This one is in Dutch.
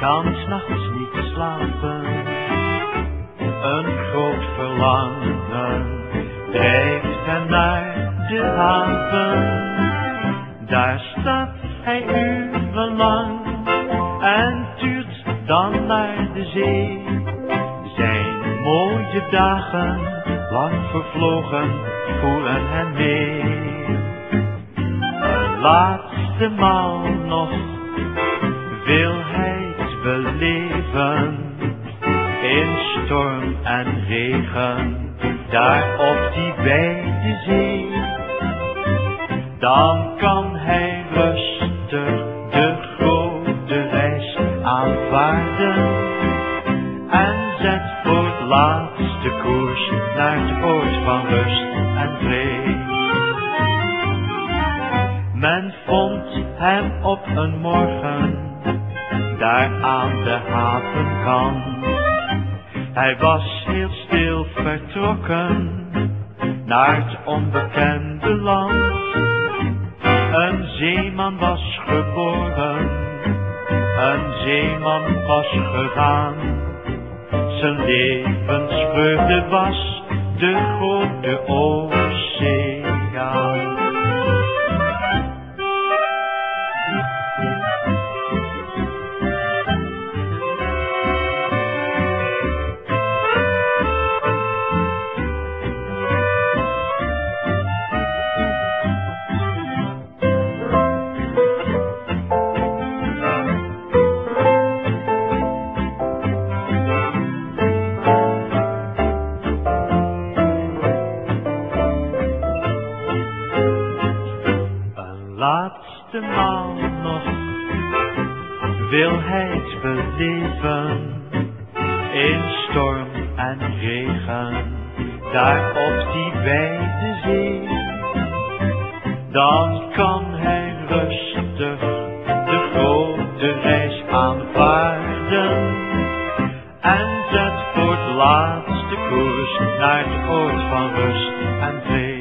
kan s'nachts niet slapen. Een groot verlangen drijft hem naar de haven. Daar staat hij urenlang en tuurt dan naar de zee. Zijn mooie dagen, lang vervlogen, voelen hem mee. Een laatste maal nog In storm en regen, daar op die wijde zee. Dan kan hij rustig de grote reis aanvaarden. En zet voor het laatste koers naar het oord van rust en vrede. Men vond hem op een morgen, daar aan de havenkant. Hij was heel stil vertrokken, naar het onbekende land. Een zeeman was geboren, een zeeman was gegaan. Zijn levensvreugde was de grote oceaan. Laatste maal nog wil hij het beleven. In storm en regen, daar op die wijde zee. Dan kan hij rustig de grote reis aanvaarden. En zet voor het laatste koers naar het oord van rust en vrede.